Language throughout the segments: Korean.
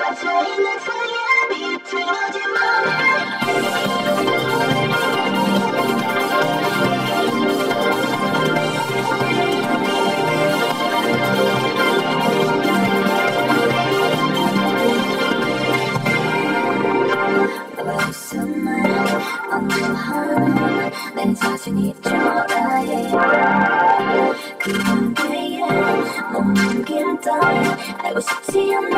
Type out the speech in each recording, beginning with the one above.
빠져있는 소야 비틀어진 마음 I was a team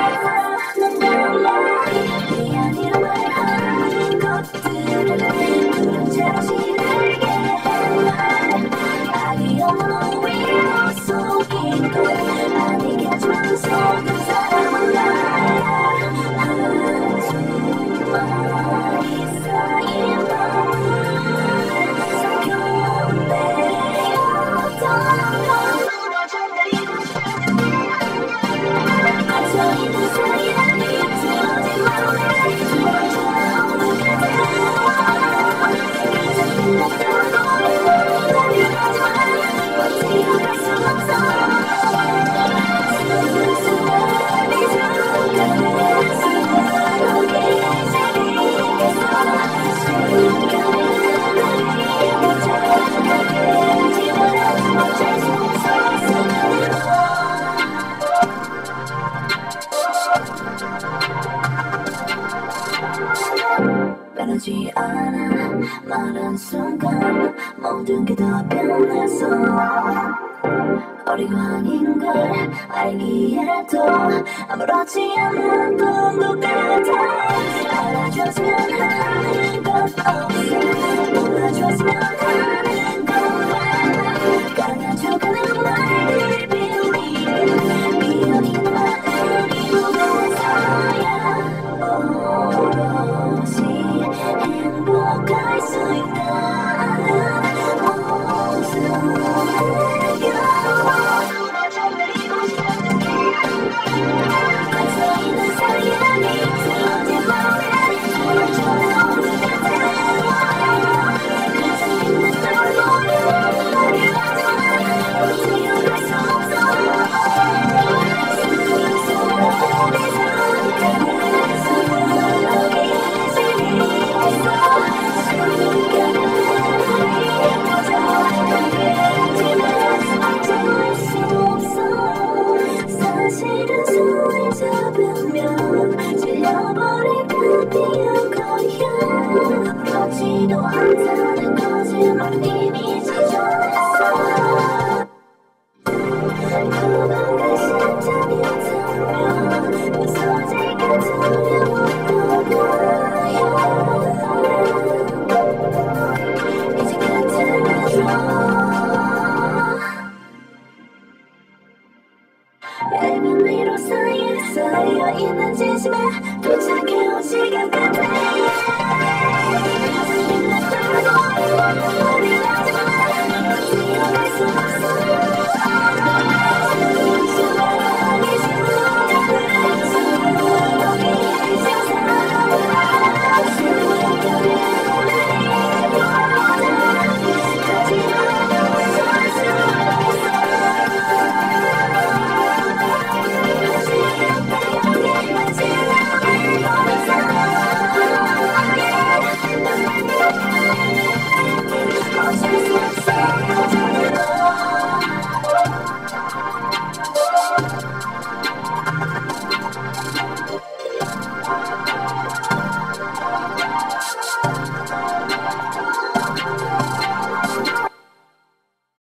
time. 변하지 않아. 말한 순간 모든 게 다 변해서 어리고 아닌 걸 알기에도 아무렇지 않은 꿈 똑같아. 알아줬으면 하는 guys like that. 또 잡으면 질려버릴까 그 비어 거야. 그렇지도 않다는 거짓말이 난 진심에 도착해온 시간 같아